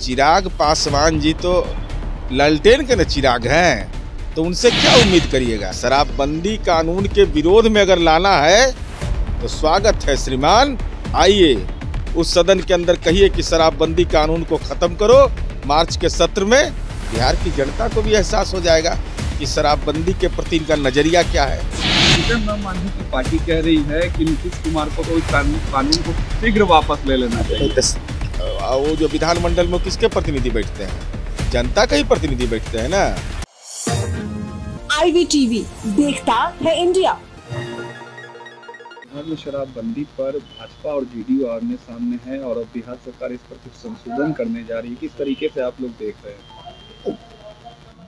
चिराग पासवान जी तो ललटेन के न चिराग हैं तो उनसे क्या उम्मीद करिएगा? शराबबंदी कानून के विरोध में अगर लाना है तो स्वागत है श्रीमान। आइए उस सदन के अंदर कहिए कि शराबबंदी कानून को खत्म करो। मार्च के सत्र में बिहार की जनता को भी एहसास हो जाएगा कि शराबबंदी के प्रति इनका नज़रिया क्या है। मांझी की पार्टी कह रही है कि नीतीश कुमार को तो इस कानून को शीघ्र वापस ले लेना चाहिए। आ, वो जो विधानमंडल में किसके प्रतिनिधि बैठते हैं? जनता का ही प्रतिनिधि बैठते हैं ना? आईवीटीवी देखता है इंडिया। बिहार में शराबबंदी पर भाजपा और जेडीयू आमने सामने है और अब बिहार सरकार इस पर कुछ संशोधन करने जा रही है। किस तरीके से आप लोग देख रहे हैं?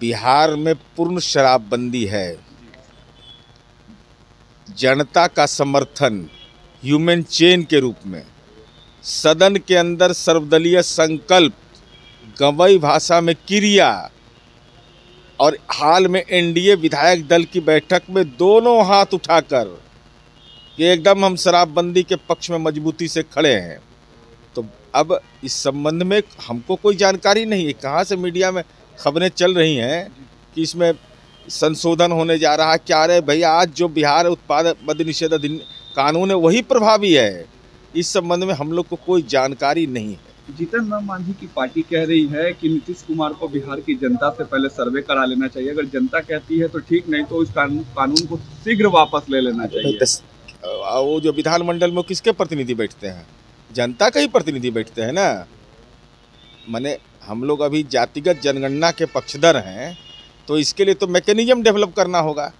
बिहार में पूर्ण शराबबंदी है। जनता का समर्थन ह्यूमन चेन के रूप में। सदन के अंदर सर्वदलीय संकल्प, गवई भाषा में क्रिया, और हाल में एनडीए विधायक दल की बैठक में दोनों हाथ उठाकर कि एकदम हम शराबबंदी के पक्ष में मजबूती से खड़े हैं। तो अब इस संबंध में हमको कोई जानकारी नहीं है। कहाँ से मीडिया में खबरें चल रही हैं कि इसमें संशोधन होने जा रहा है, क्या रहे? भैया आज जो बिहार उत्पाद मद्य निषेध अधिन, कानून है, वही प्रभावी है। इस संबंध में हम लोग को कोई जानकारी नहीं है। जीतन राम मांझी की पार्टी कह रही है कि नीतीश कुमार को बिहार की जनता से पहले सर्वे करा लेना चाहिए। अगर जनता कहती है तो ठीक नहीं तो इस कानून कानून को शीघ्र वापस ले लेना चाहिए। वो जो विधानमंडल में किसके प्रतिनिधि बैठते हैं? जनता का ही प्रतिनिधि बैठते हैं ना? माने हम लोग अभी जातिगत जनगणना के पक्षधर हैं तो इसके लिए तो मैकेनिज्म डेवलप करना होगा।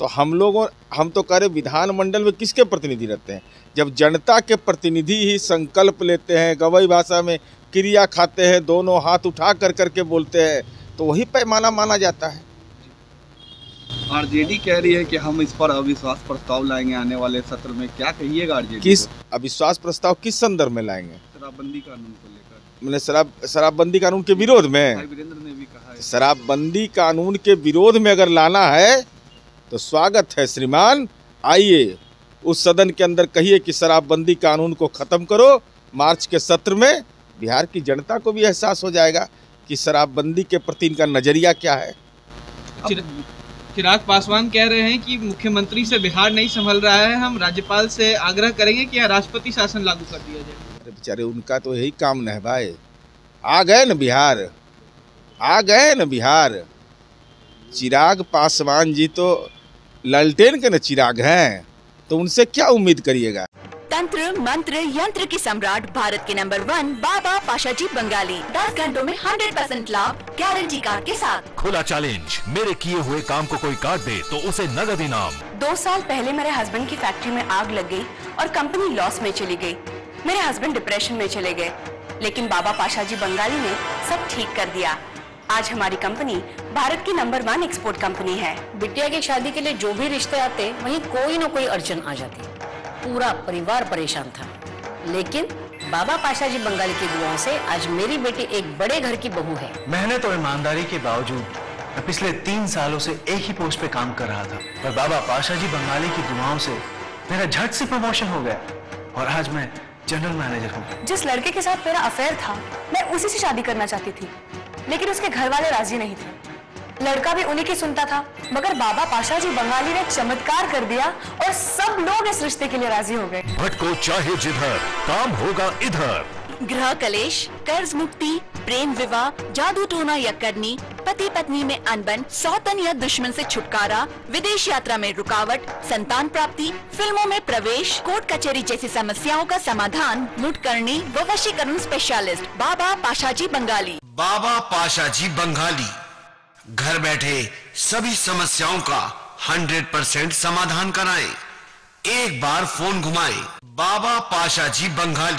तो हम लोगों हम तो कह रहे विधानमंडल में किसके प्रतिनिधि रहते हैं? जब जनता के प्रतिनिधि ही संकल्प लेते हैं गवई भाषा में क्रिया खाते हैं दोनों हाथ उठा कर करके बोलते हैं तो वही पैमाना माना जाता है। आरजेडी कह रही है कि हम इस पर अविश्वास प्रस्ताव लाएँगे आने वाले सत्र में क्या कहिएगा आरजेडी किस अविश्वास प्रस्ताव किस संदर्भ में लाएँगे? शराबबंदी कानून को लेकर। मैंने शराब शराबबंदी कानून के विरोध में। वीरेंद्र ने भी कहा शराबबंदी कानून के विरोध में अगर लाना है तो स्वागत है श्रीमान। आइए उस सदन के अंदर कहिए कि शराबबंदी कानून को खत्म करो मार्च के सत्र में बिहार की जनता को भी एहसास हो जाएगा कि शराबबंदी के प्रति इनका नज़रिया क्या है। चिराग पासवान कह रहे हैं कि मुख्यमंत्री से बिहार नहीं संभल रहा है हम राज्यपाल से आग्रह करेंगे कि यहाँ राष्ट्रपति शासन लागू कर दिया जाए। अरे बेचारे उनका तो यही काम न है भाई। आ गए न बिहार आ गए न बिहार। चिराग पासवान जी तो ललटेन के न चिराग हैं तो उनसे क्या उम्मीद करिएगा? तंत्र मंत्र यंत्र के सम्राट भारत के नंबर वन बाबा पाशा जी बंगाली। 10 घंटों में 100 परसेंट लाभ गारंटी कार्ड के साथ। खुला चैलेंज मेरे किए हुए काम को कोई काट दे तो उसे नगद इनाम। दो साल पहले मेरे हस्बैंड की फैक्ट्री में आग लग गई और कंपनी लॉस में चली गई। मेरे हस्बैंड डिप्रेशन में चले गए लेकिन बाबा पाशा जी बंगाली ने सब ठीक कर दिया। आज हमारी कंपनी भारत की नंबर वन एक्सपोर्ट कंपनी है। बिटिया की शादी के लिए जो भी रिश्ते आते वहीं कोई न कोई अड़चन आ जाती। पूरा परिवार परेशान था। लेकिन बाबा पाशा जी बंगाली की दुआओं से आज मेरी बेटी एक बड़े घर की बहू है। मेहनत और ईमानदारी के बावजूद मैं पिछले तीन सालों से एक ही पोस्ट पे काम कर रहा था। पर बाबा पाशा जी बंगाली की दुआओं से मेरा झट से प्रमोशन हो गया और आज मैं जनरल मैनेजर हूँ। जिस लड़के के साथ मेरा अफेयर था मैं उसी से शादी करना चाहती थी। लेकिन उसके घर वाले राज़ी नहीं थे। लड़का भी उन्हीं की सुनता था मगर बाबा पाशा जी बंगाली ने चमत्कार कर दिया और सब लोग इस रिश्ते के लिए राज़ी हो गए। भटको चाहे जिधर काम होगा इधर। गृह कलेश कर्ज मुक्ति प्रेम विवाह जादू टोना या करनी पति पत्नी में अनबन सौतन या दुश्मन से छुटकारा विदेश यात्रा में रुकावट संतान प्राप्ति फ़िल्मों में प्रवेश कोर्ट कचहरी जैसी समस्याओं का समाधान मुटकरणी व वशीकरण स्पेशलिस्ट बाबा पाशाजी बंगाली। बाबा पाशा जी बंगाली। घर बैठे सभी समस्याओं का 100 परसेंट समाधान कराएँ। एक बार फ़ोन घुमाएँ, बाबा पाशा जी बंगाली।